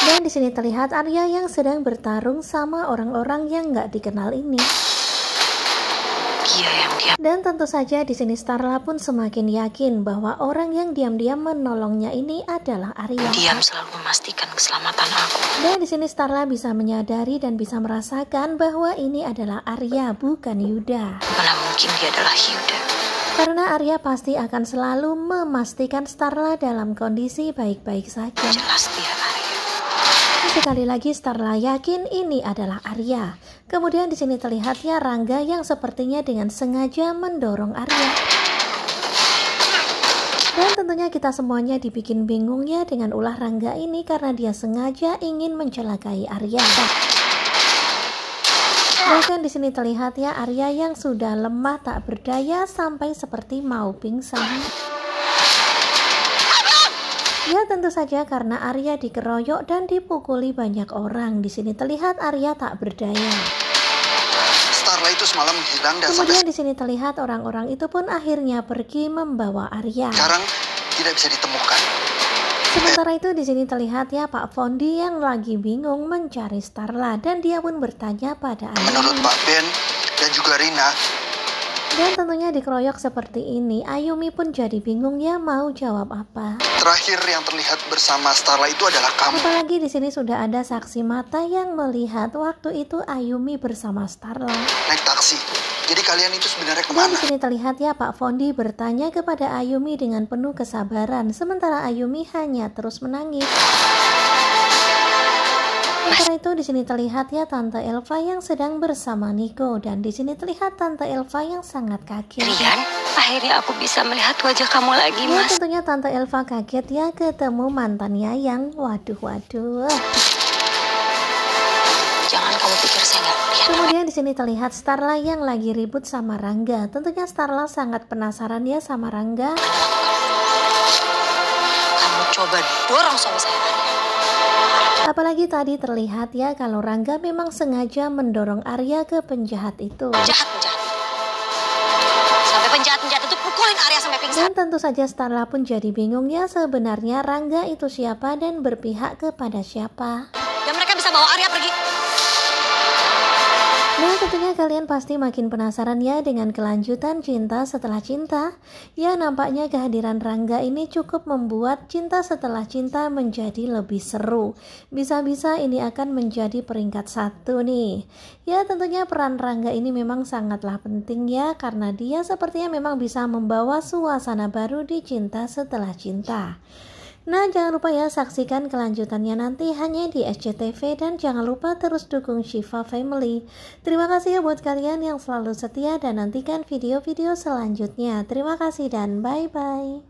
Dan di sini terlihat Arya yang sedang bertarung sama orang-orang yang nggak dikenal ini. Diam. Dan tentu saja di sini Starla pun semakin yakin bahwa orang yang diam-diam menolongnya ini adalah Arya. Diam selalu memastikan keselamatan aku. Dan di sini Starla bisa menyadari dan bisa merasakan bahwa ini adalah Arya bukan Yuda. Mana mungkin dia adalah Hyuda. Karena Arya pasti akan selalu memastikan Starla dalam kondisi baik-baik saja. Jelas dia. Sekali lagi Starla yakin ini adalah Arya. Kemudian di sini terlihatnya Rangga yang sepertinya dengan sengaja mendorong Arya. Dan tentunya kita semuanya dibikin bingung ya dengan ulah Rangga ini karena dia sengaja ingin mencelakai Arya. Bahkan di sini terlihat ya Arya yang sudah lemah tak berdaya sampai seperti mau pingsan. Ya tentu saja karena Arya dikeroyok dan dipukuli banyak orang. Di sini terlihat Arya tak berdaya. Starla itu semalam hilang dan sampai Kemudian di sini terlihat orang-orang itu pun akhirnya pergi membawa Arya. sekarang tidak bisa ditemukan. Sementara itu di sini terlihat ya Pak Fondi yang lagi bingung mencari Starla dan dia pun bertanya pada Menurut Ayumi. Pak Ben dan juga Rina, Dan tentunya dikeroyok seperti ini, Ayumi pun jadi bingung ya mau jawab apa. terakhir yang terlihat bersama Starla itu adalah kamu. Apalagi di sini sudah ada saksi mata yang melihat waktu itu Ayumi bersama Starla. Naik taksi. Jadi kalian itu sebenarnya Dan ke mana? di sini terlihat ya Pak Fondi bertanya kepada Ayumi dengan penuh kesabaran, sementara Ayumi hanya terus menangis. Itu di sini terlihat ya Tante Elva yang sedang bersama Niko dan di sini terlihat Tante Elva yang sangat kaget. Rian, akhirnya aku bisa melihat wajah kamu lagi, Ya Mas. tentunya Tante Elva kaget ya ketemu mantannya yang waduh waduh. Jangan kamu pikir saya nggak lihat. Kemudian di sini terlihat Starla yang lagi ribut sama Rangga. Tentunya Starla sangat penasaran ya sama Rangga. Coba dorong suami saya, Arya. Apalagi tadi terlihat ya kalau Rangga memang sengaja mendorong Arya ke penjahat itu. Penjahat-penjahat. Sampai penjahat-penjahat itu pukulin Arya sampai pingsan. Dan tentu saja Starla pun jadi bingung ya sebenarnya Rangga itu siapa dan berpihak kepada siapa. Dan mereka bisa bawa Arya pergi. Nah tentunya kalian pasti makin penasaran ya dengan kelanjutan cinta setelah cinta. Ya nampaknya kehadiran Rangga ini cukup membuat cinta setelah cinta menjadi lebih seru. Bisa-bisa ini akan menjadi peringkat satu nih. Ya tentunya peran Rangga ini memang sangatlah penting ya karena dia sepertinya memang bisa membawa suasana baru di cinta setelah cinta. Nah, jangan lupa ya saksikan kelanjutannya nanti hanya di SCTV dan jangan lupa terus dukung Shiva Family. Terima kasih ya buat kalian yang selalu setia dan nantikan video-video selanjutnya. Terima kasih dan bye-bye.